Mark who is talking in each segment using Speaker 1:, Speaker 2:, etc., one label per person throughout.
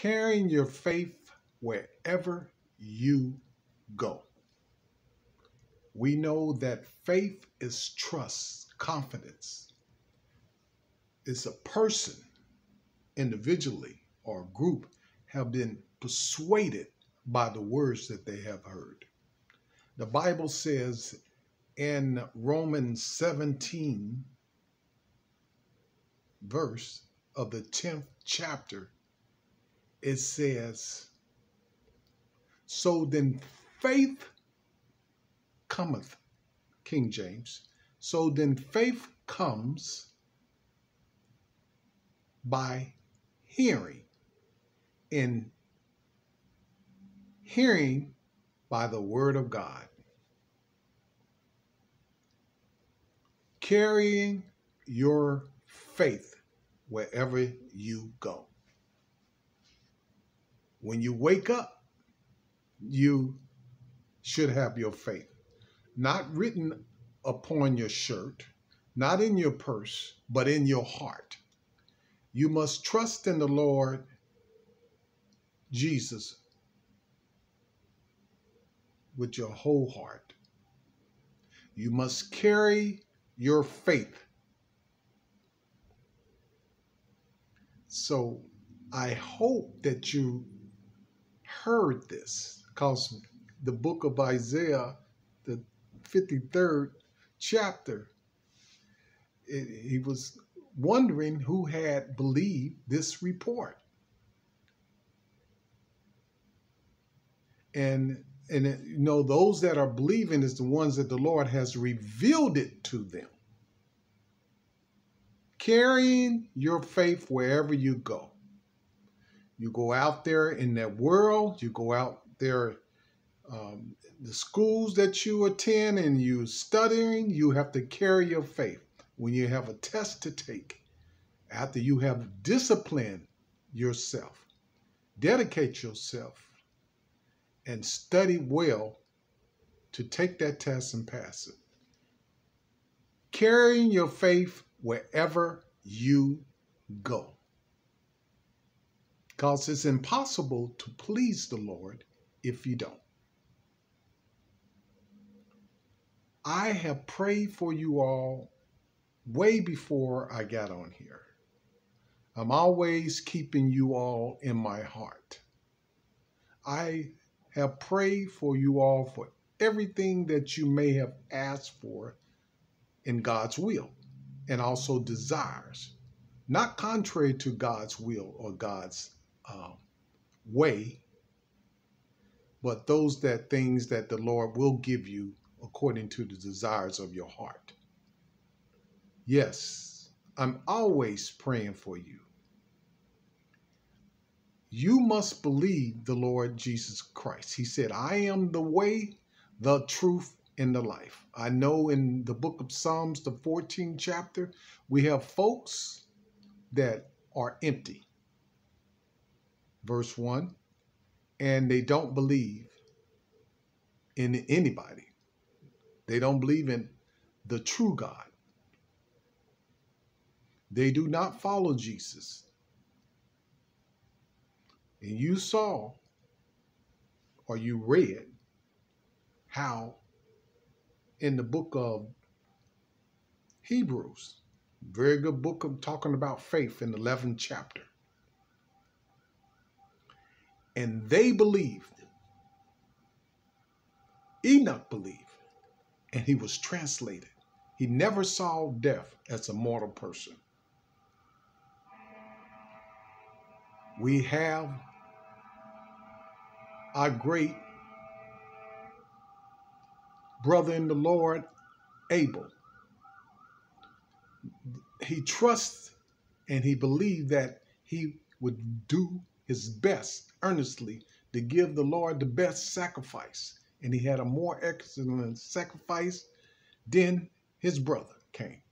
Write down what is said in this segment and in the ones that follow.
Speaker 1: carrying your faith wherever you go. We know that faith is trust, confidence. It's a person individually or group have been persuaded by the words that they have heard. The Bible says in Romans 17, verse of the 10th chapter, it says, So then faith cometh, King James. So then faith comes by hearing, and hearing by the word of God. Carrying your faith wherever you go. When you wake up, you should have your faith not written upon your shirt, not in your purse, but in your heart. You must trust in the Lord Jesus with your whole heart. You must carry your faith. So I hope that you heard this because the book of Isaiah, the 53rd chapter, it, he was wondering who had believed this report. And and it, you know those that are believing is the ones that the Lord has revealed it to them. Carrying your faith wherever you go. You go out there in that world, you go out there um, the schools that you attend and you studying, you have to carry your faith. When you have a test to take, after you have disciplined yourself, dedicate yourself, and study well to take that test and pass it. Carrying your faith wherever you go. Because it's impossible to please the Lord if you don't. I have prayed for you all way before I got on here. I'm always keeping you all in my heart. I have prayed for you all for everything that you may have asked for in God's will and also desires, not contrary to God's will or God's uh, way, but those that things that the Lord will give you according to the desires of your heart. Yes, I'm always praying for you. You must believe the Lord Jesus Christ. He said, I am the way, the truth, and the life. I know in the book of Psalms, the 14th chapter, we have folks that are empty. Verse 1 and they don't believe in anybody. They don't believe in the true God. They do not follow Jesus. And you saw or you read how in the book of Hebrews, very good book of talking about faith in the 11th chapter. And they believed. Enoch believed and he was translated. He never saw death as a mortal person. We have our great brother in the Lord, Abel. He trusts and he believed that he would do his best earnestly to give the Lord the best sacrifice and he had a more excellent sacrifice than his brother Cain.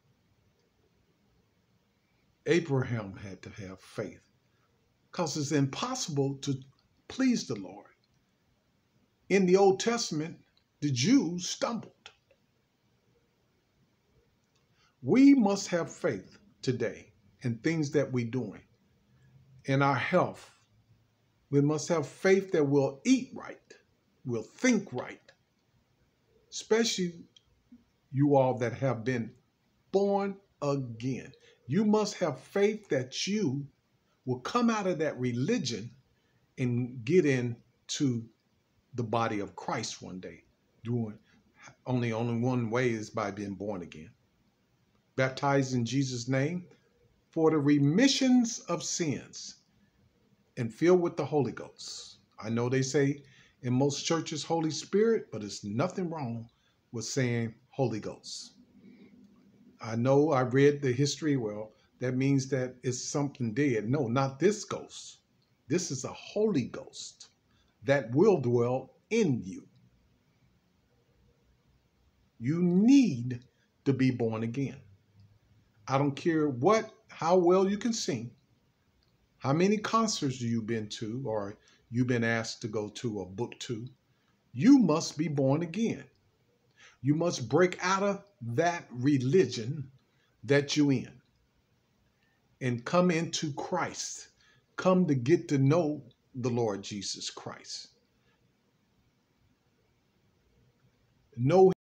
Speaker 1: Abraham had to have faith because it's impossible to please the Lord. In the Old Testament, the Jews stumbled. We must have faith today in things that we're doing, in our health, We must have faith that we'll eat right, we'll think right, especially you all that have been born again. You must have faith that you will come out of that religion and get into the body of Christ one day. Doing only only one way is by being born again. Baptized in Jesus' name for the remissions of sins and filled with the Holy Ghost. I know they say in most churches Holy Spirit, but it's nothing wrong with saying Holy Ghost. I know I read the history. Well, that means that it's something dead. No, not this ghost. This is a Holy Ghost that will dwell in you. You need to be born again. I don't care what, how well you can sing, how many concerts you have been to, or you've been asked to go to or book to. You must be born again. You must break out of that religion that you're in and come into Christ. Come to get to know the Lord Jesus Christ. Know